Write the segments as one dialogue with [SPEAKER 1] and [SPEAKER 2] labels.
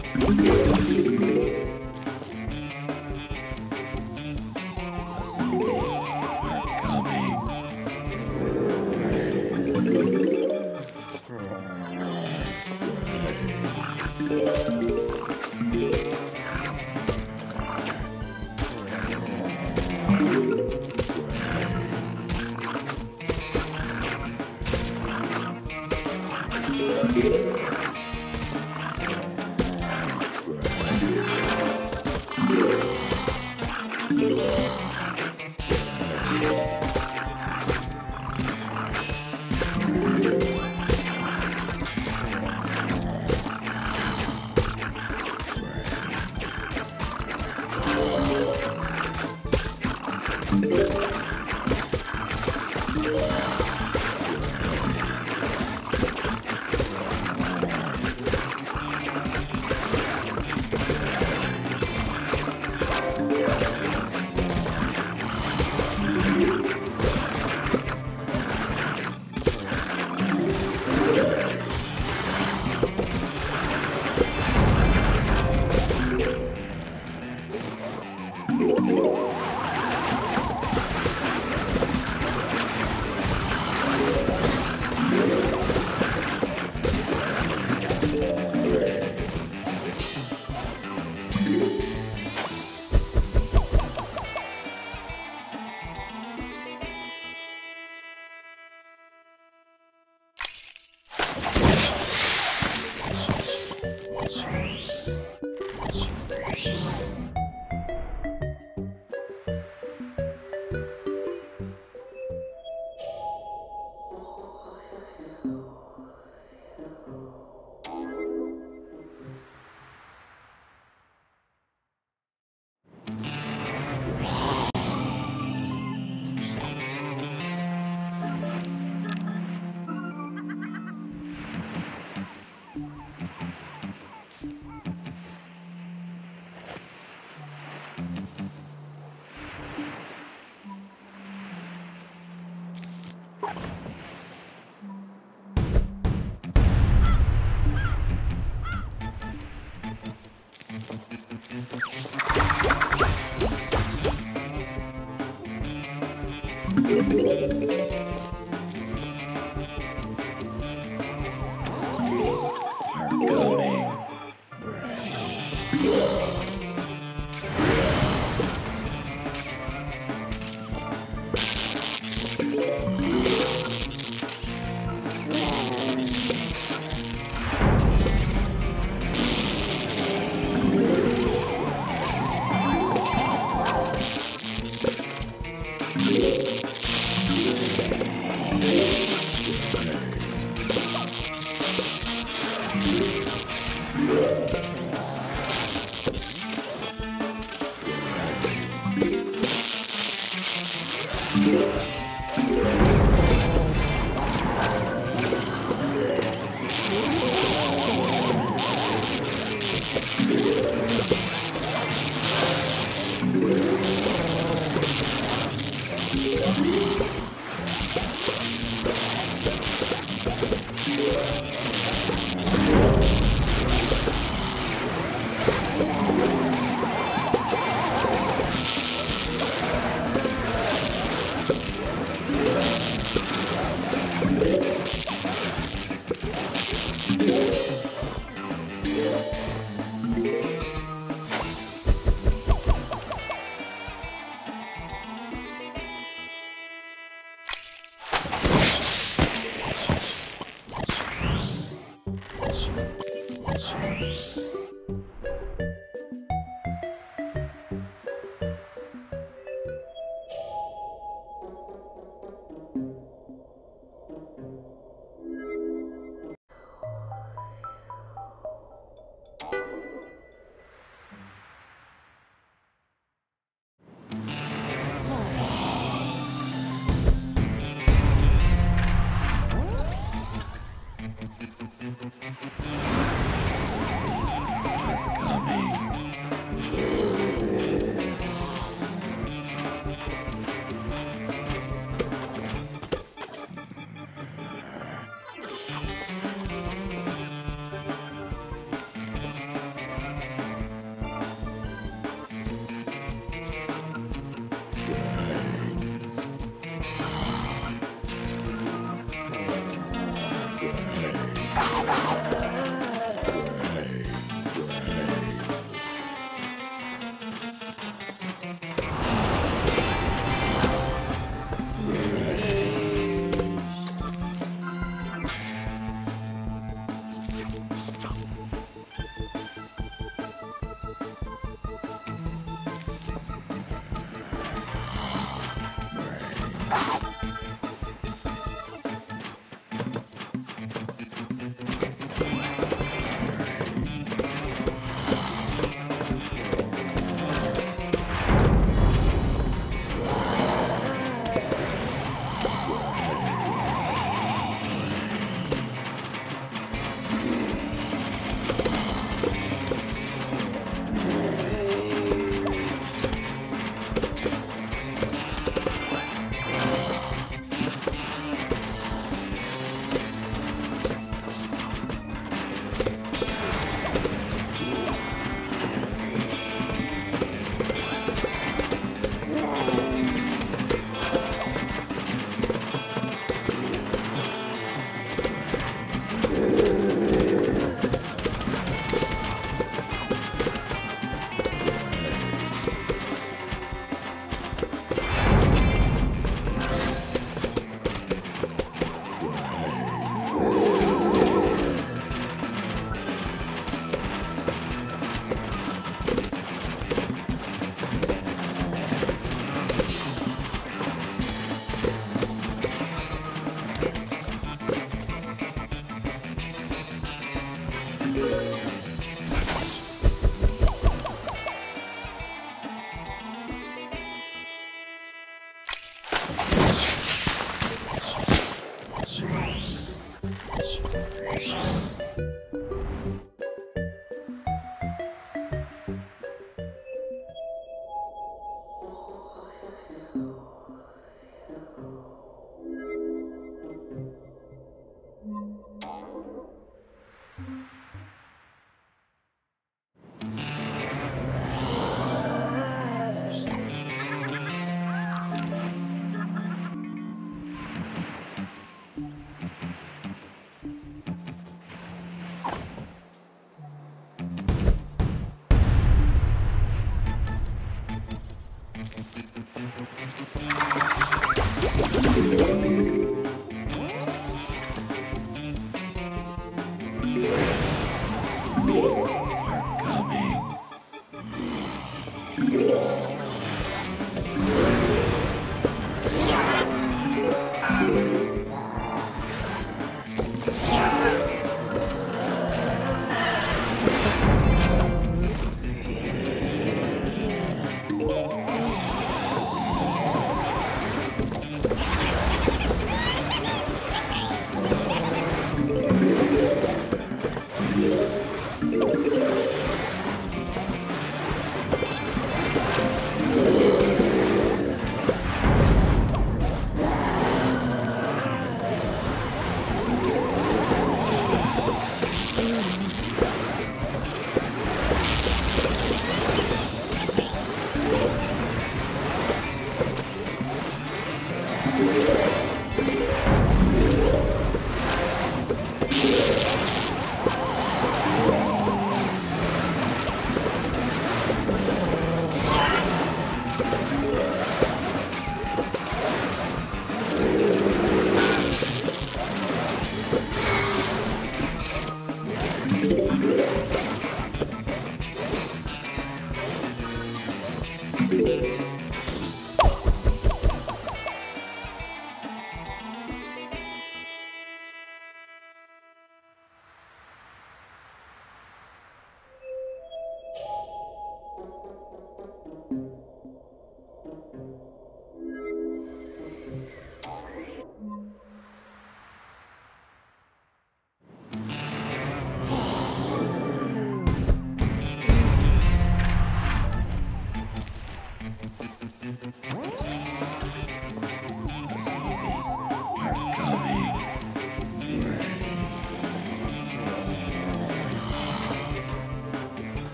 [SPEAKER 1] Thank you. Thank you. Thank you. Thank you. Coming.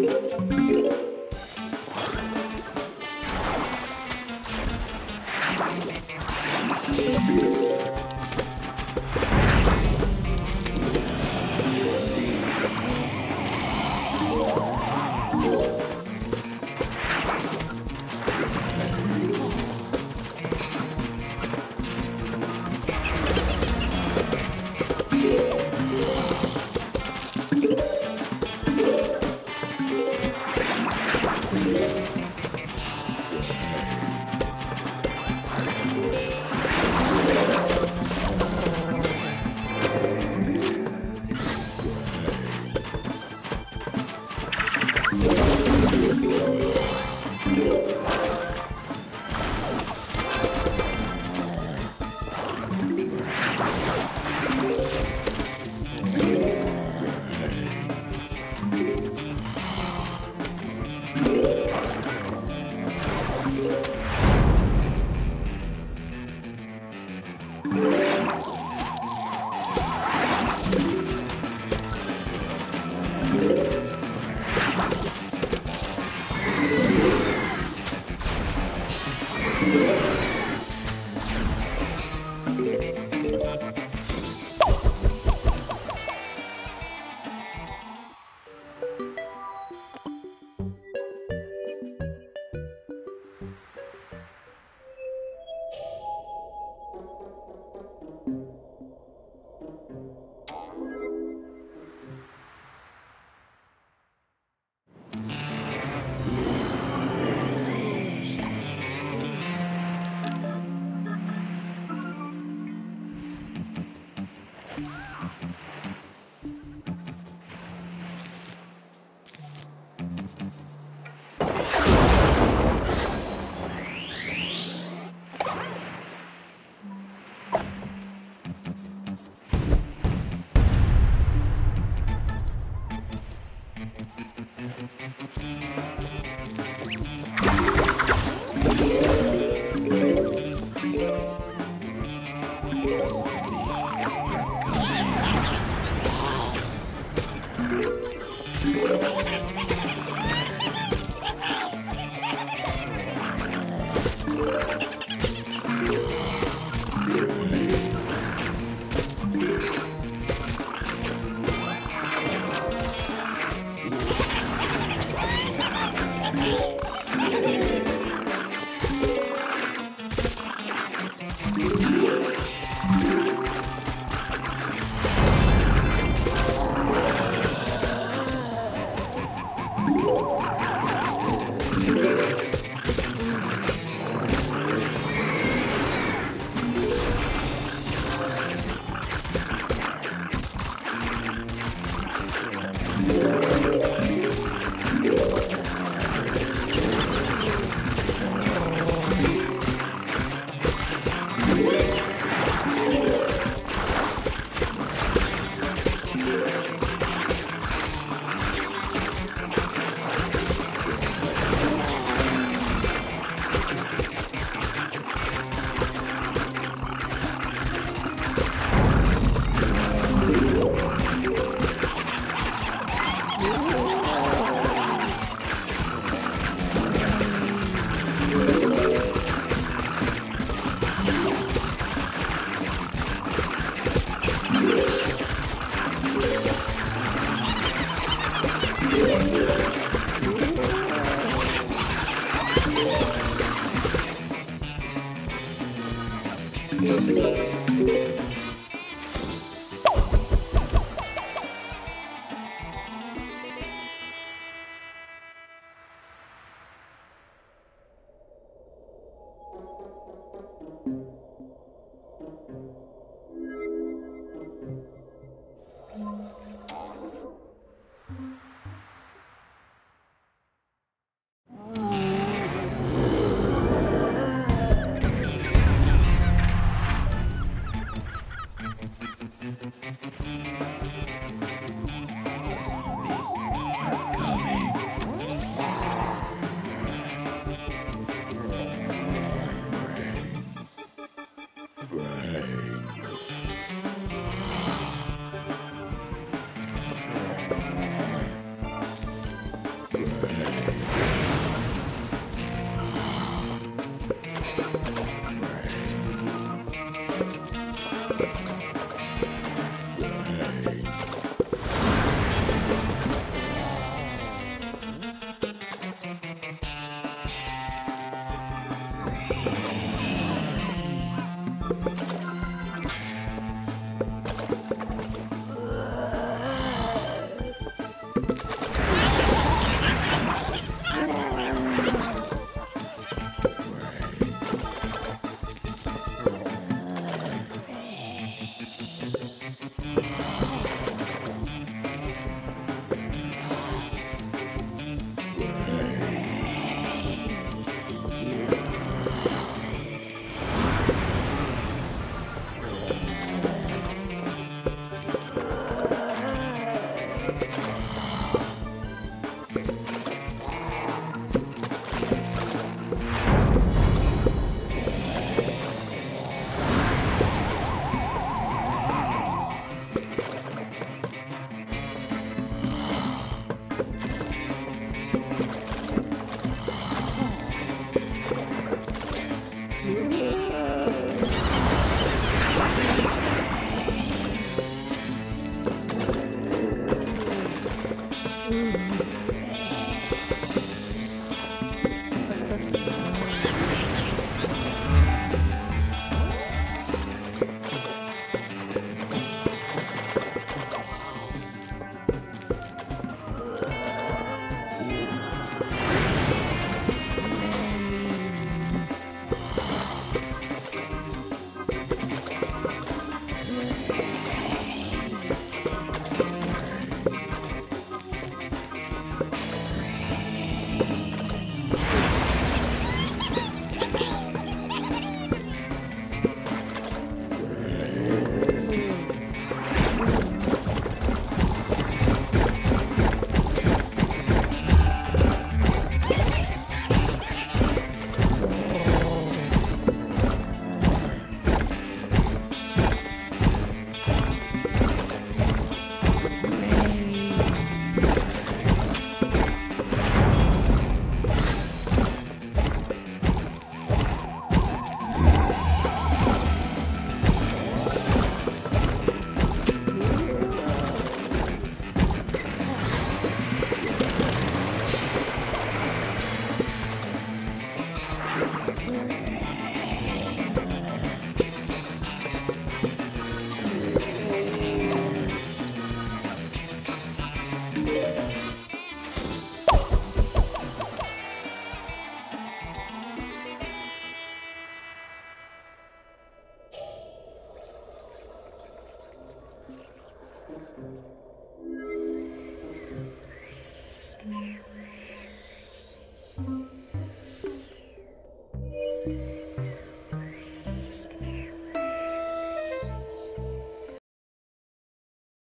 [SPEAKER 1] Thank you. Thank you.